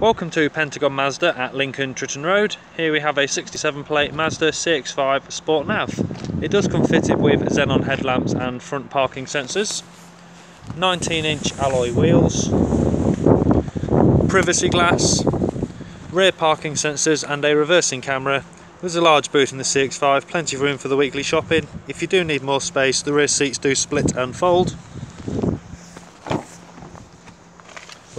Welcome to Pentagon Mazda at Lincoln Tritton Road. Here we have a 67 plate Mazda CX-5 Sport Nav. It does come fitted with xenon headlamps and front parking sensors, 19 inch alloy wheels, privacy glass, rear parking sensors and a reversing camera. There's a large boot in the CX-5, plenty of room for the weekly shopping. If you do need more space, the rear seats do split and fold.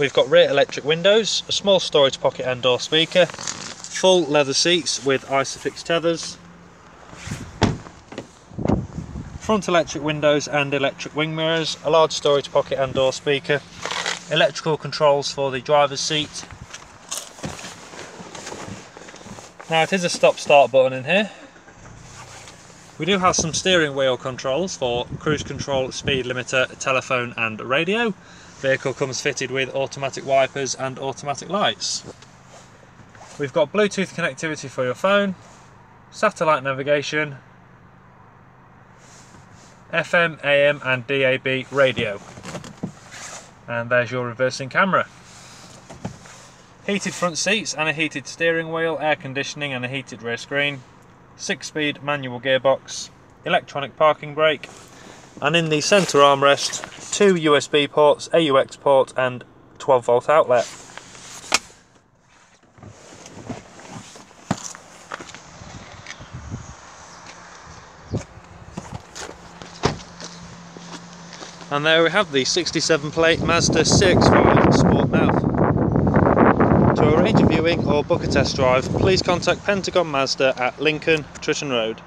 We've got rear electric windows, a small storage pocket and door speaker, full leather seats with Isofix tethers, front electric windows and electric wing mirrors, a large storage pocket and door speaker, electrical controls for the driver's seat. Now it is a stop start button in here. We do have some steering wheel controls for cruise control, speed limiter, telephone and radio. Vehicle comes fitted with automatic wipers and automatic lights. We've got Bluetooth connectivity for your phone, satellite navigation, FM, AM and DAB radio. And there's your reversing camera. Heated front seats and a heated steering wheel, air conditioning and a heated rear screen, 6-speed manual gearbox, electronic parking brake, and in the centre armrest two USB ports, AUX port and 12 volt outlet. And there we have the 67 plate Mazda 6 Sport Nav. To arrange a viewing or book a test drive, please contact Pentagon Mazda at Lincoln, Tritton Road.